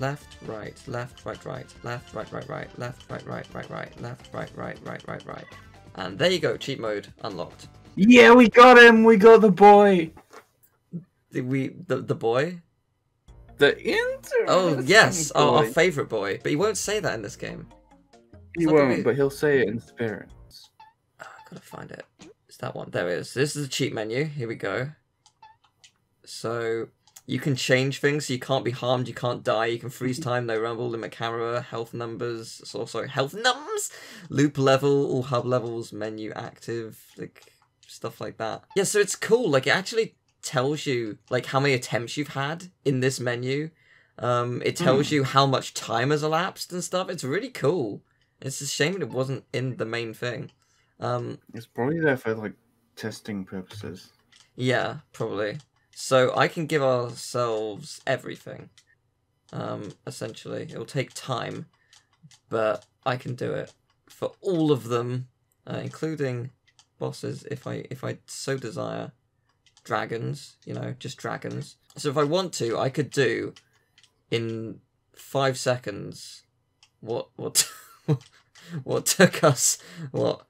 left, right, left, right, right, left, right, right, right, left, right, right, right, right, left, right, right, right, right, right. And there you go, cheat mode unlocked. Yeah, we got him. We got the boy. The, we the the boy. The interesting Oh yes, our, our favorite boy. But he won't say that in this game. He won't, we- but he'll say it in spirit. Oh, ah, I gotta find it. It's that one. There it is. This is the cheat menu. Here we go. So you can change things. So you can't be harmed. You can't die. You can freeze time. No rumble. Limit camera. Health numbers. So sorry. Health nums. Loop level. All hub levels. Menu active. Like stuff like that. Yeah. So it's cool. Like it actually tells you like how many attempts you've had in this menu. Um, it tells you how much time has elapsed and stuff. It's really cool. It's a shame it wasn't in the main thing. Um, It's probably there for like testing purposes. yeah, probably. So I can give ourselves everything. Um, essentially, it'll take time, but I can do it for all of them, uh, including bosses, if I if I so desire. Dragons, you know, just dragons. So if I want to, I could do in five seconds what what what took us what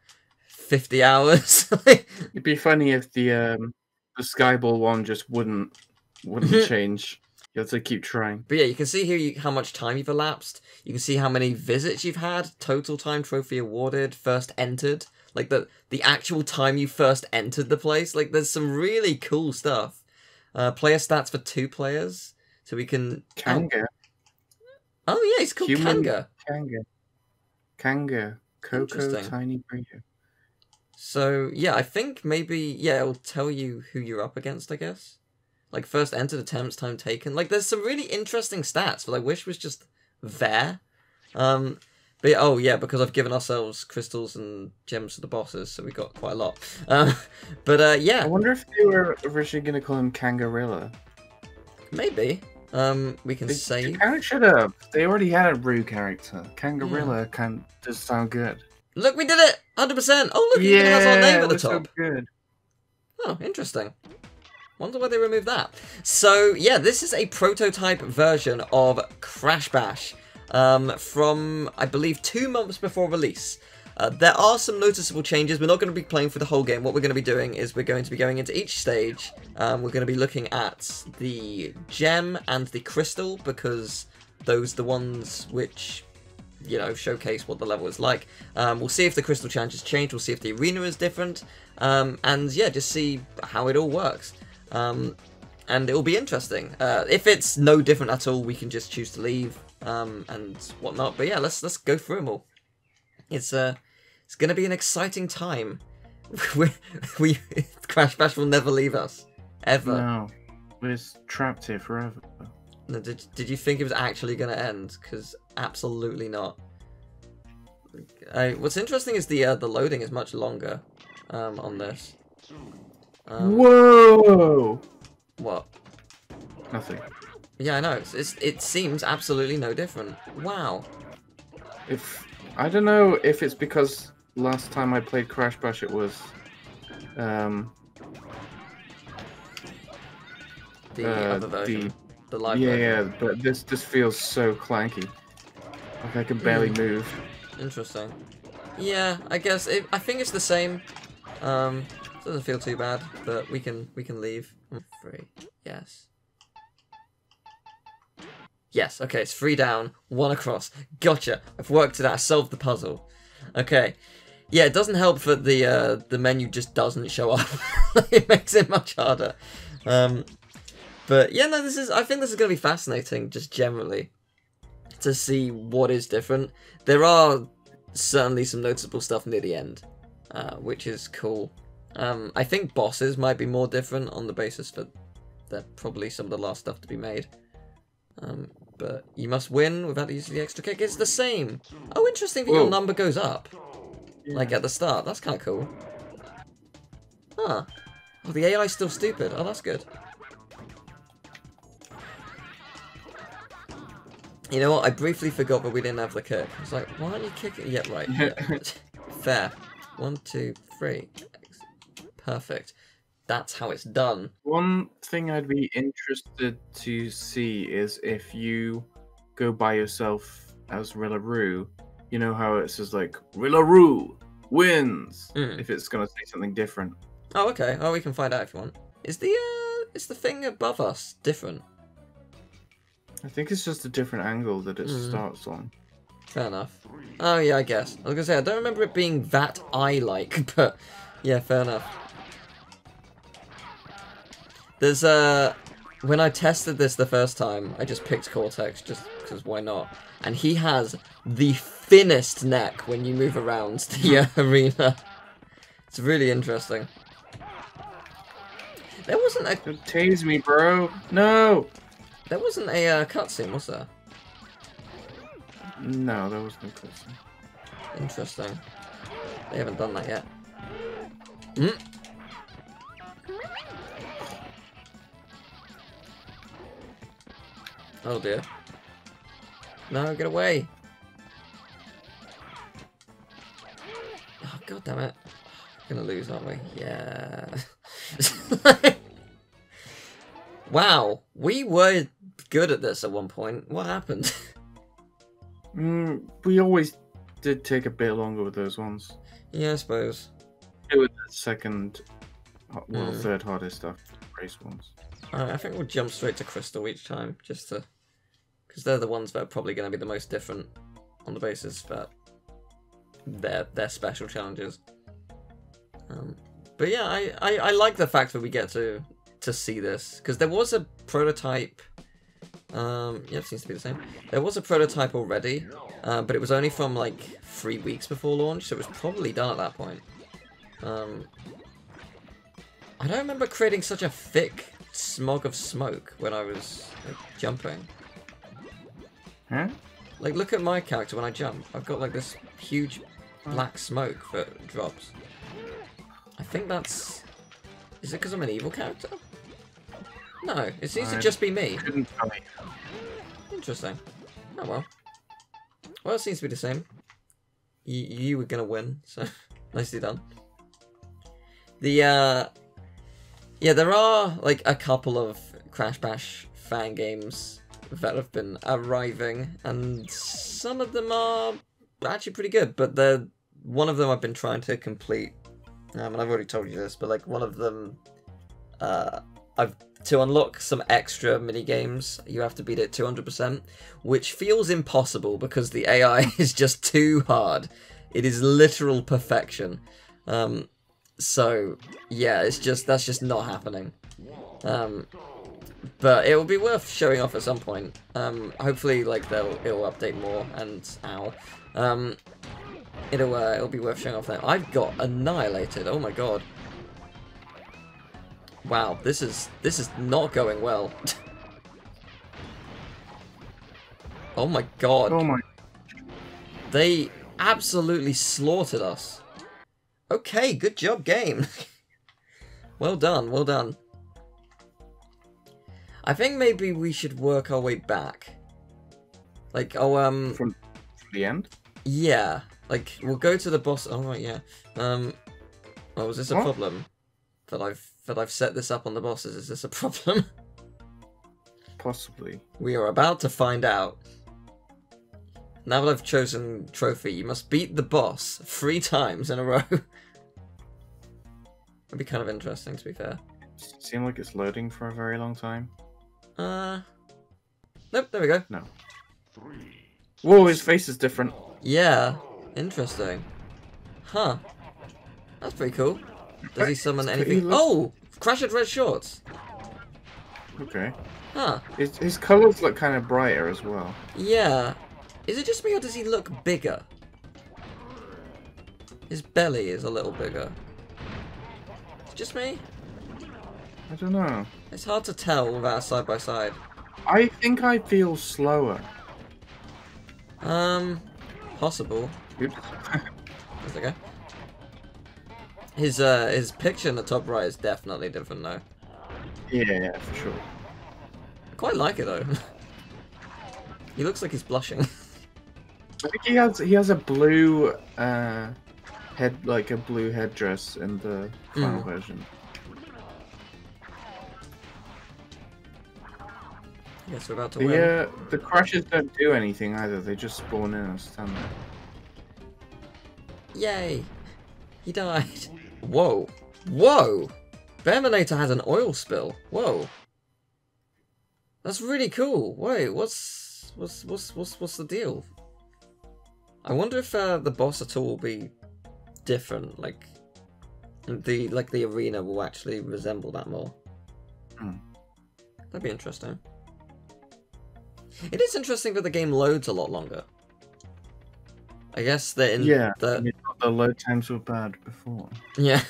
fifty hours. It'd be funny if the um the skyball one just wouldn't wouldn't change. You have to keep trying. But yeah, you can see here you, how much time you've elapsed. You can see how many visits you've had, total time, trophy awarded, first entered, like the the actual time you first entered the place. Like there's some really cool stuff. Uh, player stats for two players, so we can. Kanga, Oh, yeah, he's called Human- Kanga. Kanga, Kanga, Coco, Tiny Burrito. So yeah, I think maybe yeah, it'll tell you who you're up against. I guess, like first entered attempts, time taken. Like there's some really interesting stats that I wish was just there. Um, but oh yeah, because I've given ourselves crystals and gems for the bosses, so we got quite a lot. Um, but uh, yeah. I wonder if they were originally going to call him Kangarilla. maybe um we can They, they save. kind of should have. They already had a Rue character. Kangarilla kind does sound good. Look, we did it, hundred percent. Oh look, it even has our name at the we're so top. good. Oh, interesting. Wonder why they removed that. So yeah, this is a prototype version of Crash Bash um, from I believe two months before release. Uh, there are some noticeable changes. We're not going to be playing for the whole game. What we're going to be doing is we're going to be going into each stage. Um, we're going to be looking at the gem and the crystal because those are the ones which you know, showcase what the level is like. Um, we'll see if the crystal challenge has changed. We'll see if the arena is different, um, and yeah, just see how it all works. Um, and it will be interesting. Uh, if it's no different at all, we can just choose to leave um, and whatnot. But yeah, let's let's go through them all. It's uh, it's gonna be an exciting time. we, we Crash Bash will never leave us ever. No, we're trapped here forever. Did, did you think it was actually going to end? Because absolutely not. Uh, what's interesting is the uh, the loading is much longer um, on this. Um, Whoa! what? Nothing. Yeah, I know. It's, it's, it seems absolutely no different. Wow. If I don't know if it's because last time I played Crash Bash it was um The Uh, other version, the, live yeah, yeah, but this this feels so clanky. Like I can barely Hmm. move. Interesting. Yeah, I guess it, I think it's the same. Um, doesn't feel too bad, but we can we can leave. Free. Yes. Yes. Okay, it's three down, one across. Gotcha. I've worked it out. I solved the puzzle. Okay. Yeah, it doesn't help that the uh, the menu just doesn't show up. it makes it much harder. Um, but yeah, no, this is. I think this is going to be fascinating, just generally, to see what is different. There are certainly some noticeable stuff near the end, uh, which is cool. Um, I think bosses might be more different on the basis that they're probably some of the last stuff to be made. Um, but you must win without using the extra kick. It's the same. Oh, interesting that your number goes up, like at the start. That's kind of cool. Huh. Oh, the AI's still stupid. Oh, that's good. You know what? I briefly forgot that we didn't have the kick. I was like, why aren't you kicking? Yeah, right. yeah. Fair. One, two, three. Perfect. That's how it's done. One thing I'd be interested to see is if you go by yourself as Rillaroo, you know how it says like Rillaroo wins Mm. if it's gonna say something different. Oh, okay. Oh, we can find out if you want. Is the uh, is the thing above us different? I think it's just a different angle that it Mm. starts on. Fair enough. Oh yeah, I guess. I was gonna say I don't remember it being that eye-like, but yeah, fair enough. There's uh, when I tested this the first time, I just picked Cortex just because why not? And he has the thinnest neck when you move around the uh, arena. It's really interesting. There wasn't a Don't tase me, bro. No. There wasn't a uh, cutscene, was there? No, there was no cutscene. Interesting. They haven't done that yet. Mm. Oh dear. No, get away! Oh, God damn it. We're gonna lose, aren't we? Yeah. wow, we were good at this at one point. What happened? Mm, we always did take a bit longer with those ones. yeah, I suppose. It was the second, well, Mm. third hardest stuff. Race ones. Alright, I think we'll jump straight to Crystal each time, just to... Because they're the ones that are probably going to be the most different on the basis that they're, they're special challenges. Um, but yeah, I, I, I like the fact that we get to to see this, because there was a prototype... Um, yeah, it seems to be the same. There was a prototype already, uh, but it was only from like three weeks before launch, so it was probably done at that point. Um, I don't remember creating such a thick smog of smoke when I was like, jumping. Huh? Like, look at my character when I jump. I've got like this huge black smoke that drops. I think that's. Is it because I'm an evil character? No, it seems to just be me. Couldn't tell. Interesting. Oh well. Well, it seems to be the same. You, you were gonna win, so nicely done. The uh, yeah, there are like a couple of Crash Bash fan games that have been arriving, and some of them are actually pretty good. But the one of them I've been trying to complete, um, and I've already told you this, but like one of them, uh, I've to unlock some extra mini games, you have to beat it 200%, which feels impossible because the AI is just too hard. It is literal perfection. Um, so yeah, it's just that's just not happening. Um, but it will be worth showing off at some point. Um, hopefully, like they'll it'll update more and ow. Um, it'll uh, it'll be worth showing off there. I've got annihilated. Oh my god. Wow, this is this is not going well. oh my god. Oh my. They absolutely slaughtered us. Okay, good job, game. well done, well done. I think maybe we should work our way back. Like, oh, um, From, from the end? yeah. Like, we'll go to the boss. Oh, right, yeah. Um, oh, was this a What? problem? That I've that I've set this up on the bosses. Is this a problem? Possibly. We are about to find out. Now that I've chosen trophy, you must beat the boss three times in a row. That'd be kind of interesting, to be fair. Seem like it's loading for a very long time. Uh, nope. There we go. No. Whoa, his face is different. Yeah, interesting. Huh. That's pretty cool. Does he summon anything? Oh, Crash at Red Shorts. Okay. Huh. His, his colors look kind of brighter as well. Yeah. Is it just me or does he look bigger? His belly is a little bigger. It's just me? I don't know. It's hard to tell without side by side. I think I feel slower. Um, possible. Oops. That's okay. His uh, his picture in the top right is definitely different though. yeah, yeah, for sure. I quite like it though. he looks like he's blushing. I think he has he has a blue uh head like a blue headdress in the final Mm. version. Guess we're about to win. The, uh, the crashes don't do anything either. They just spawn in and stand there. Yay! He died. Whoa. Whoa! Bearminator has an oil spill. Whoa. That's really cool. Wait, what's what's what's what's what's the deal? I wonder if uh, the boss at all will be different. Like the like the arena will actually resemble that more. Hmm. That'd be interesting. It is interesting that the game loads a lot longer. I guess they're in Yeah, the I mean, the load times were bad before. yeah.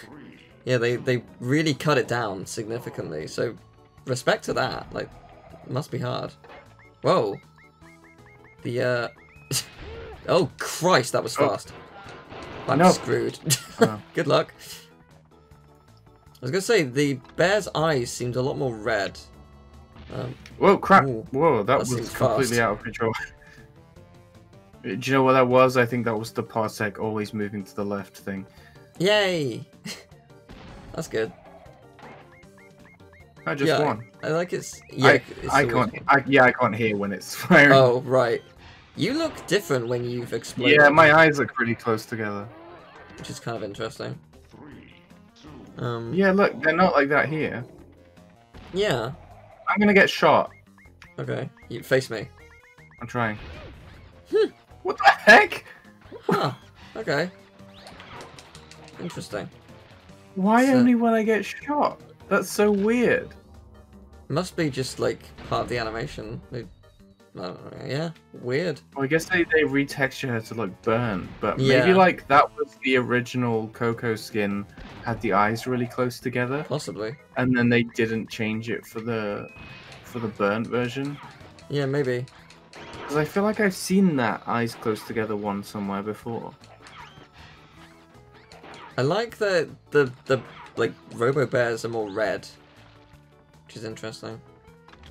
Yeah, they, they really cut it down significantly. So respect to that. Like it must be hard. Whoa. The uh Oh Christ, that was Oh. fast. I'm No. screwed. Oh. Good luck. I was gonna say the bear's eyes seemed a lot more red. Um, Whoa, crap! Ooh, Whoa, that, that was completely fast. out of control. Do you know what that was? I think that was the parsec always moving to the left thing. yay! That's good. I just Yeah, won. I like it's yeah. I, it's I can't. I, yeah, I can't hear when it's firing. Oh right. You look different when you've exploded. yeah, my eyes look pretty close together. which is kind of interesting. Um, Yeah, look, they're not like that here. yeah. I'm gonna get shot. Okay. You face me. I'm trying. What the heck? Huh. Okay. Interesting. Why So- only when I get shot? That's so weird. Must be just like part of the animation. They, I don't know, yeah. Weird. Well, I guess they, they retexture her to like burn, but Yeah. maybe like that was the original Coco skin had the eyes really close together, Possibly. and then they didn't change it for the for the burnt version. Yeah, maybe. Because I feel like I've seen that eyes close together one somewhere before. I like that the the like Robo Bears are more red, which is interesting.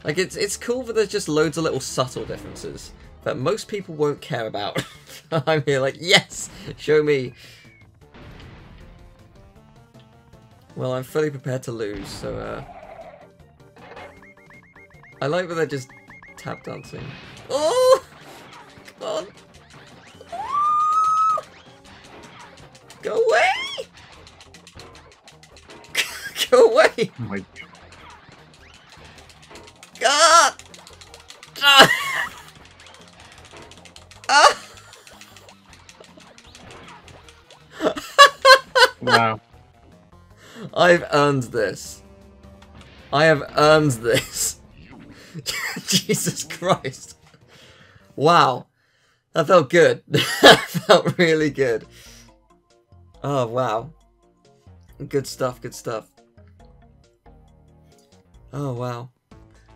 Like it's it's cool that there's just loads of little subtle differences that most people won't care about. I'm here like yes, show me. Well, I'm fully prepared to lose, so uh, I like that they're just tap dancing. Oh, God. Go away! Go away! Oh my God! Ah! Ah! wow. I've earned this. I have earned this. Jesus Christ. Wow. That felt good. that felt really good. Oh, wow. Good stuff, good stuff. Oh, wow.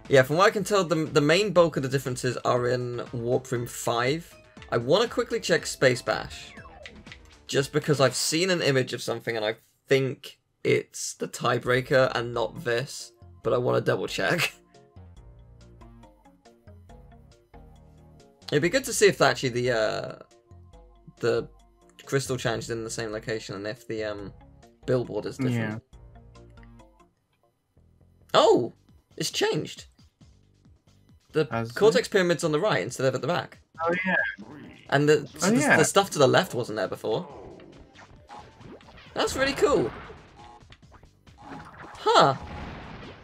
Yeah, from what I can tell, the, the main bulk of the differences are in Warp Room 5. I want to quickly check Space Bash. Just because I've seen an image of something and I think it's the tiebreaker and not this, but I want to double check. It'd be good to see if actually the uh, the crystal challenge is in the same location and if the um, billboard is different. Oh, it's changed. The Has it? cortex pyramid's on the right instead of at the back, Oh yeah. and the Oh, the, yeah. the stuff to the left wasn't there before. That's really cool. Huh.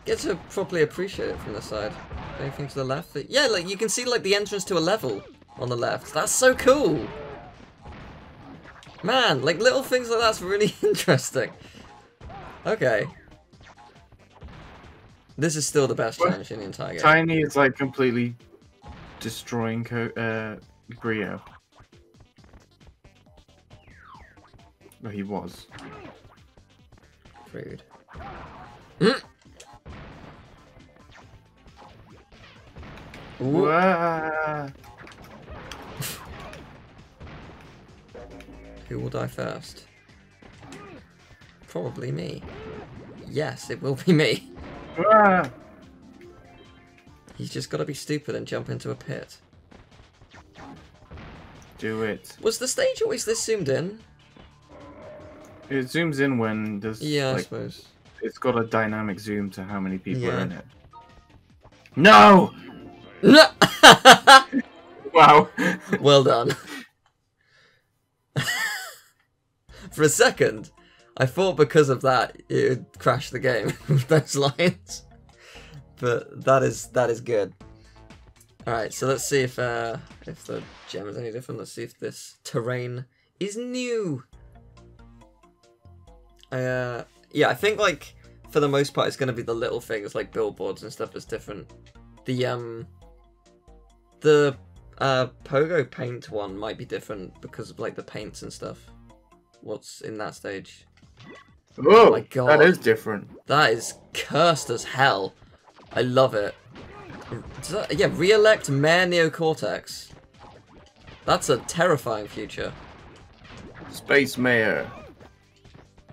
Get to properly appreciate it from the side. Anything to the left? Yeah, like you can see like the entrance to a level on the left. That's so cool. Man, like little things like that's really interesting. Okay. This is still the best What? challenge in the entire game. Tiny is like completely destroying Co- uh, Brio. No, he was. Rude. Mm. Who will die first? Probably me. Yes, it will be me. He's just got to be stupid and jump into a pit. Do it. Was the stage always this zoomed in? It zooms in when there's Yeah, I suppose. it's got a dynamic zoom to how many people are in it. No! Wow. well done. For a second, I thought because of that it would crash the game with those lines. But that is that is good. Alright, so let's see if uh if the gem is any different. Let's see if this terrain is new. Uh yeah, I think like for the most part it's gonna be the little things like billboards and stuff that's different. The um the uh pogo paint one might be different because of like the paints and stuff. What's in that stage? Oh, my God. that is different. That is cursed as hell. I love it. That- yeah, re-elect Mayor Neocortex. That's a terrifying future. Space Mayor.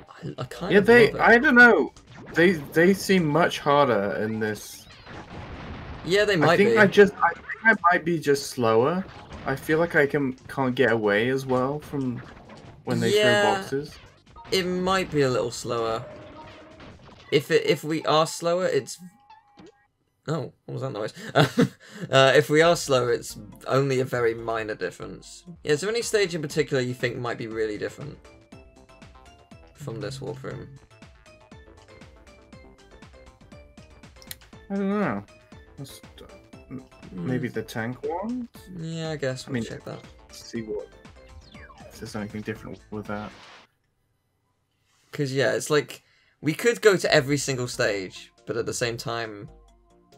I, I kind Yeah, of they. I don't know. They they seem much harder in this. Yeah, they might I think be. I just. I I might be just slower. I feel like I can can't get away as well from when they Yeah. throw boxes. It might be a little slower. If it if we are slower, it's. Oh, what was that noise? uh, if we are slower, it's only a very minor difference. Yeah, is there any stage in particular you think might be really different from this warp room? I don't know. Let's, maybe hmm. the tank one. Yeah, I guess I we'll mean- check that. See what. If there's anything different with that. Because yeah, it's like we could go to every single stage, but at the same time,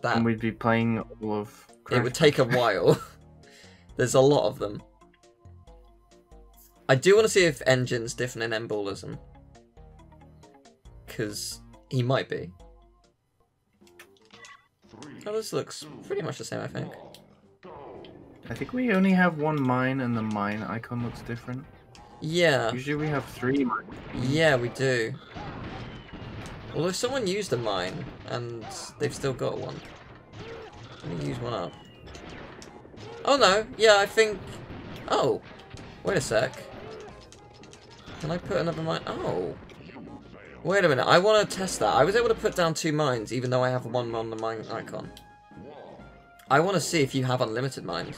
that And we'd be playing all of. it would take a while. There's a lot of them. I do want to see if N. Gin's different in N. Ballism. Because he might be. This looks pretty much the same, I think. I think we only have one mine, and the mine icon looks different. Yeah, Usually we have three. mines. yeah, we do. Although someone used a mine, and they've still got one. Let me use one up. Oh no, yeah, I think... Oh, wait a sec. Can I put another mine? Oh. Wait a minute, I want to test that. I was able to put down two mines, even though I have one on the mine icon. I want to see if you have unlimited mines.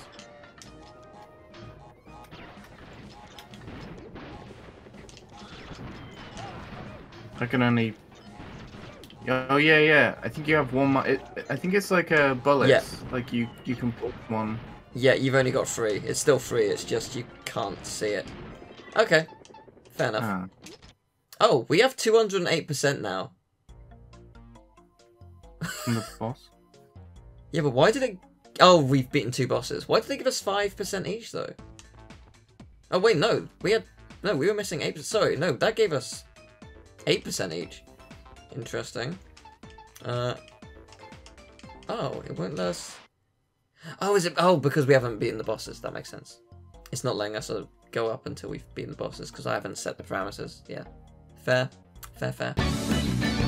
I can only. Oh yeah, yeah. I think you have one. It, I think it's like a bullet. Yeah. Like you, you can put one. Yeah, you've only got three. It's still free, it's just you can't see it. Okay, fair enough. Ah, Oh, we have 208% now. from the boss. Yeah, but why did it... Oh, we've beaten two bosses. Why did they give us 5% each, though? Oh, wait, no. We had... No, we were missing 8%. Sorry, no, that gave us 8% each. Interesting. Uh... Oh, it won't let us... Oh, is it... Oh, because we haven't beaten the bosses. That makes sense. It's not letting us uh, go up until we've beaten the bosses, because I haven't set the parameters. Yeah. Fair. Fair, fair.